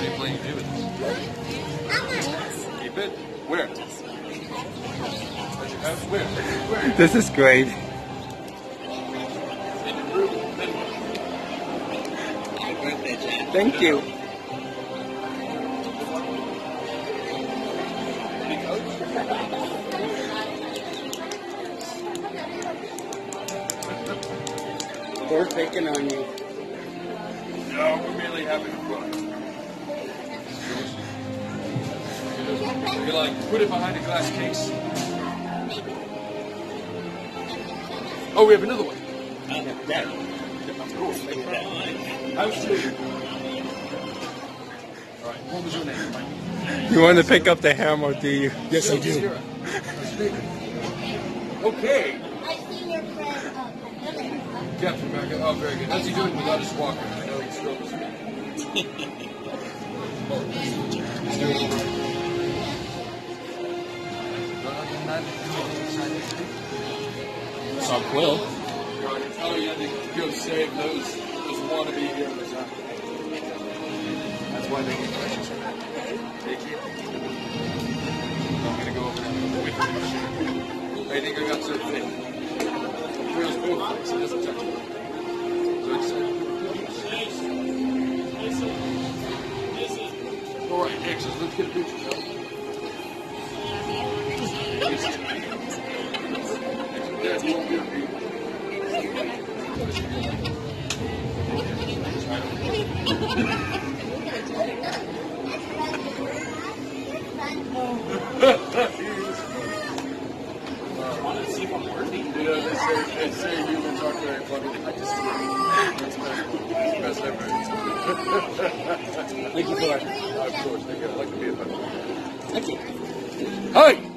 What are you planning to do with this? Keep it? Where? Where? Where? This is great. In your room? Then what? Thank you. We're picking on you. No, we're merely having fun. You like put it behind a glass case. Oh, we have another one. Of course. House two. All right. What was your name? You want to pick up the hammer, do you? Yes, I do. Okay. I see your friend, um, Billy. Captain America. Oh, very good. How's he doing without his walker? I know he struggles. He's doing all right. Some will. Right, tell you to go save those those wannabe heroes. Huh? That's why they get precious. They can't. I'm gonna go over there with you. I think I got certain thing. Feels both ways. It doesn't touch me. So it's All right, excellent. Let's get a picture, Thank you for that. Of course, they get like to be a funny. Thank you. Hi,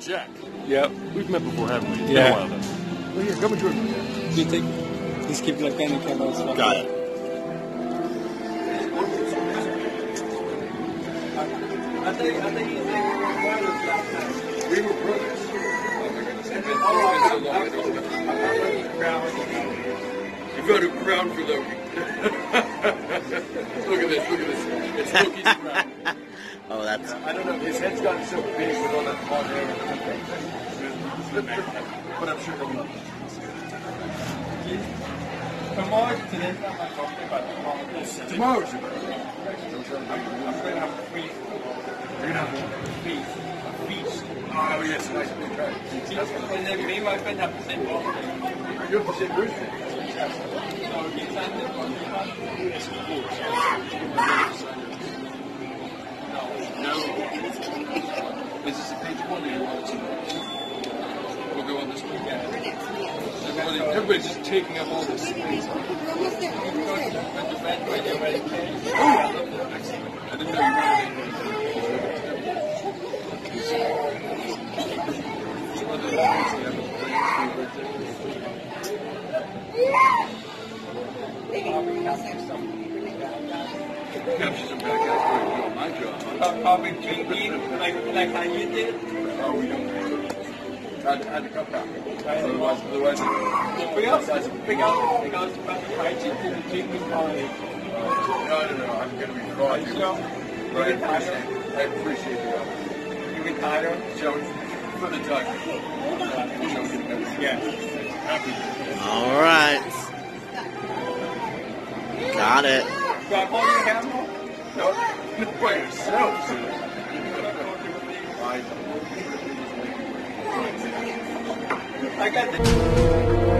Jack. Yep. We've met before, haven't we? Yeah. Been a while though. Oh, here, come and join me. You take, just keep looking at the camera. Got it. I think, I think you think We were brothers. Oh my goodness. It's been, it's been so long. I don't remember. You got a crown for Loki. look at this, look at this. It's Loki's crown. That's I don't know, his head's gotten so big with all that long hair and everything. But I'm sure he'll love it. Tomorrow, today's not my birthday, but tomorrow is. Tomorrow's your birthday. I'm going to have a feast. You're gonna have A feast. A feast. Oh, yes, nice big try. And then me and my friend have the same birthday. You have the same birthday. So he signed the birthday card. Yes, of course. No. Is this a page one or you want to? We'll go on this one. Everybody, everybody's just taking up all this space. I didn't know you wanted Capture some bad guys my job. Probably drinking like like how you did. Oh, we don't. Had, had to cut back. Otherwise, otherwise, out, bring out the fried chicken and drinking party. no, no, no. I'm going to be fraud. But I appreciate, I appreciate the offer. You retire. Joe, for the. Joe. Yeah. Happy. all right. Got it. Got all your hammer? No, by yourself, I got the.